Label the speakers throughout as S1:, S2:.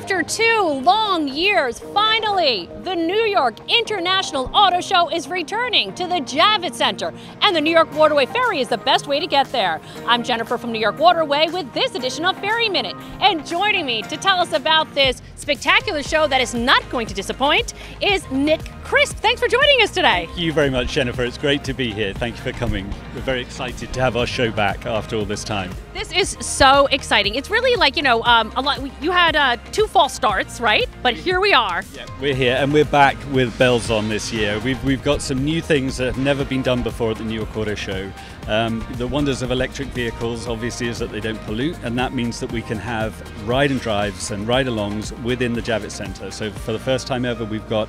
S1: After two long years, finally, the New York International Auto Show is returning to the Javits Center, and the New York Waterway Ferry is the best way to get there. I'm Jennifer from New York Waterway with this edition of Ferry Minute, and joining me to tell us about this spectacular show that is not going to disappoint is Nick Crisp. Thanks for joining us today.
S2: Thank you very much, Jennifer. It's great to be here. Thank you for coming. We're very excited to have our show back after all this time.
S1: This is so exciting. It's really like, you know, um, a lot. You had uh, two false starts, right? But here we are.
S2: Yeah, we're here and we're back with bells on this year. We've, we've got some new things that have never been done before at the New York Auto Show. Um, the wonders of electric vehicles, obviously, is that they don't pollute, and that means that we can have ride and drives and ride alongs within the Javits Center. So, for the first time ever, we've got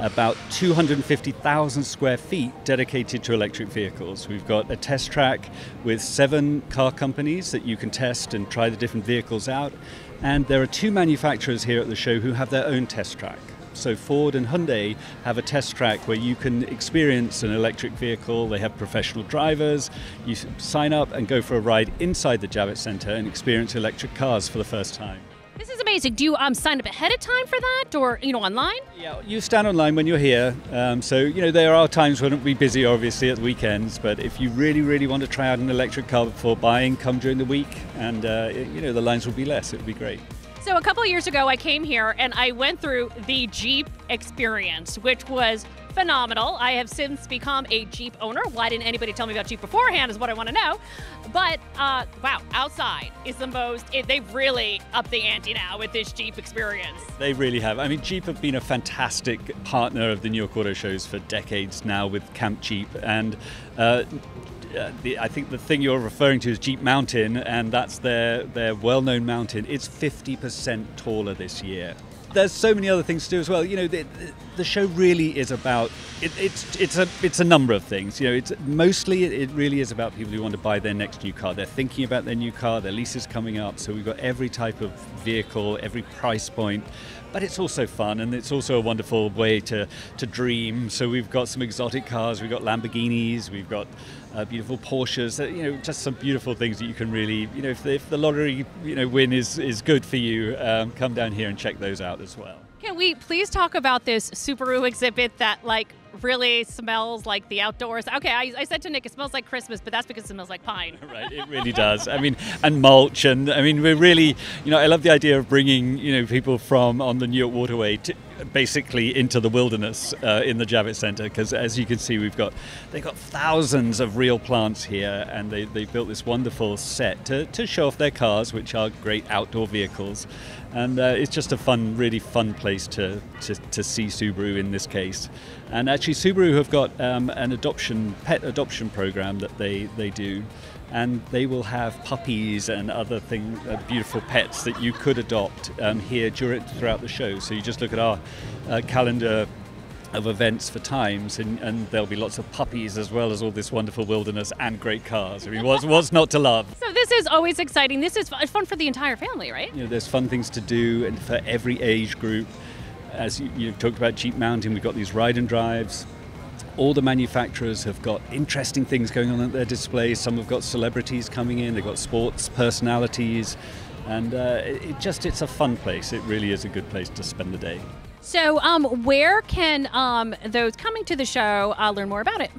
S2: about 250,000 square feet dedicated to electric vehicles. We've got a test track with seven car companies that you can test and try the different vehicles out. And there are two manufacturers here at the show who have their own test track. So Ford and Hyundai have a test track where you can experience an electric vehicle. They have professional drivers. You sign up and go for a ride inside the Javits Center and experience electric cars for the first time.
S1: Amazing. Do you um, sign up ahead of time for that, or you know, online?
S2: Yeah, you stand online when you're here. Um, so you know there are times when it'll be busy, obviously at the weekends. But if you really, really want to try out an electric car before buying, come during the week, and uh, you know the lines will be less. It would be great.
S1: So a couple years ago, I came here and I went through the Jeep experience, which was phenomenal. I have since become a Jeep owner. Why didn't anybody tell me about Jeep beforehand is what I want to know. But uh, wow, outside is the most, it, they've really upped the ante now with this Jeep experience.
S2: They really have. I mean, Jeep have been a fantastic partner of the New York Auto Shows for decades now with Camp Jeep. And uh, uh, the, I think the thing you're referring to is Jeep Mountain, and that's their, their well known mountain. It's 50% taller this year. There's so many other things to do as well. You know, the, the show really is about it, it's it's a it's a number of things. You know, it's mostly it really is about people who want to buy their next new car. They're thinking about their new car. Their lease is coming up, so we've got every type of vehicle, every price point. But it's also fun, and it's also a wonderful way to to dream. So we've got some exotic cars. We've got Lamborghinis. We've got uh, beautiful Porsches. Uh, you know, just some beautiful things that you can really, you know, if the, if the lottery, you know, win is is good for you, um, come down here and check those out as well.
S1: Can we please talk about this Subaru exhibit that like really smells like the outdoors. Okay, I, I, said to Nick, it smells like Christmas, but that's because it smells like pine.
S2: right, it really does. I mean, and mulch, and I mean, we're really, you know, I love the idea of bringing, you know, people from on the New York Waterway to basically into the wilderness uh, in the Javits Center because as you can see we've got they've got thousands of real plants here and they, they built this wonderful set to, to show off their cars which are great outdoor vehicles and uh, it's just a fun really fun place to, to, to see Subaru in this case and actually, Subaru have got um, an adoption pet adoption program that they, they do, and they will have puppies and other thing, uh, beautiful pets that you could adopt um, here during throughout the show. So you just look at our uh, calendar of events for times, and, and, there'll be lots of puppies as well as all this wonderful wilderness and great cars. I mean, what's, what's not to love?
S1: So this is always exciting. This is fun for the entire family, right?
S2: You know, there's fun things to do, and for every age group as you, you talked about Jeep Mountain, we've got these ride and drives. All the manufacturers have got interesting things going on at their displays. Some have got celebrities coming in, they've got sports personalities, and uh, it just it's a fun place. It really is a good place to spend the day.
S1: So, um, where can um, those coming to the show uh, learn more about it?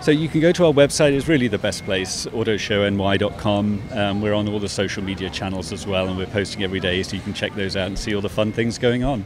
S2: So you can go to our website. It's really the best place, autoshowny.com. Um, we're on all the social media channels as well, and we're posting every day, so you can check those out and see all the fun things going on.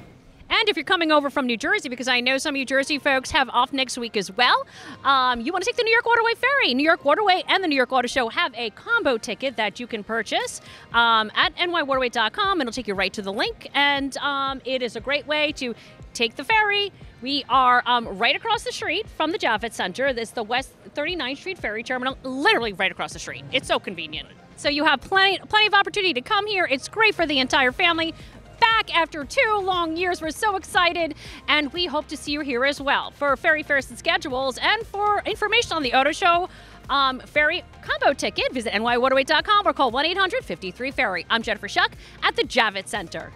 S1: If you're coming over from New Jersey, because I know some New Jersey folks have off next week as well, um, you want to take the New York Waterway Ferry. New York Waterway and the New York Auto Show have a combo ticket that you can purchase um, at nywaterway.com. It'll take you right to the link, and um, it is a great way to take the ferry. We are um, right across the street from the Javits Center. This is the West 39th Street Ferry Terminal, literally right across the street. It's so convenient. So you have plenty, plenty of opportunity to come here. It's great for the entire family back after two long years. We're so excited, and we hope to see you here as well. For ferry fares and schedules, and for information on the Auto Show, um, ferry combo ticket, visit nywaterway.com or call 1 800 53 Ferry. I'm Jennifer Shuck at the Javits Center.